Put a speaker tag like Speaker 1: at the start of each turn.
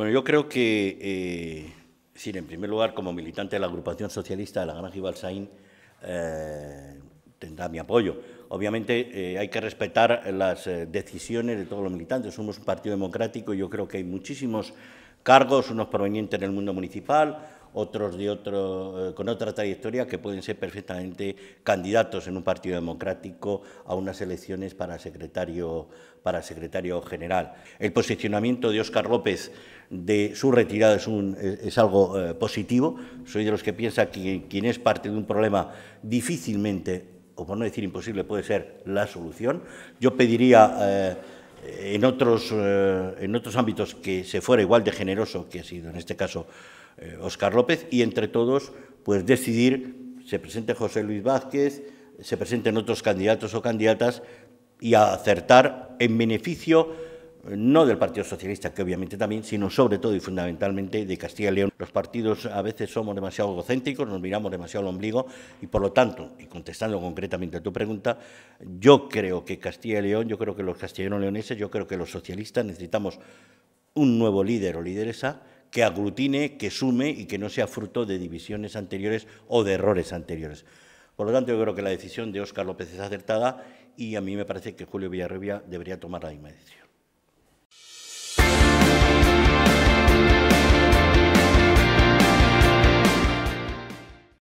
Speaker 1: Bueno, yo creo que, eh, en primer lugar, como militante de la agrupación socialista de la Granja Ibalsaín, eh, tendrá mi apoyo. Obviamente eh, hay que respetar las decisiones de todos los militantes. Somos un partido democrático y yo creo que hay muchísimos cargos, unos provenientes del mundo municipal, otros de otro, con otra trayectoria que pueden ser perfectamente candidatos en un partido democrático a unas elecciones para secretario, para secretario general. El posicionamiento de Óscar López de su retirada es, algo eh, positivo. Soy de los que piensa que quien es parte de un problema difícilmente, o por no decir imposible, puede ser la solución. Yo pediría eh, en, otros, eh, en otros ámbitos que se fuera igual de generoso que ha sido en este caso Óscar López y entre todos pues decidir, se presente José Luis Vázquez, se presenten otros candidatos o candidatas y acertar en beneficio no del Partido Socialista, que obviamente también, sino sobre todo y fundamentalmente de Castilla y León. Los partidos a veces somos demasiado egocéntricos, nos miramos demasiado al ombligo y por lo tanto, y contestando concretamente a tu pregunta, yo creo que Castilla y León, yo creo que los castellanos leoneses, yo creo que los socialistas necesitamos un nuevo líder o lideresa que aglutine, que sume y que no sea fruto de divisiones anteriores o de errores anteriores. Por lo tanto, yo creo que la decisión de Óscar López es acertada y a mí me parece que Julio Villarrevia debería tomar la misma decisión.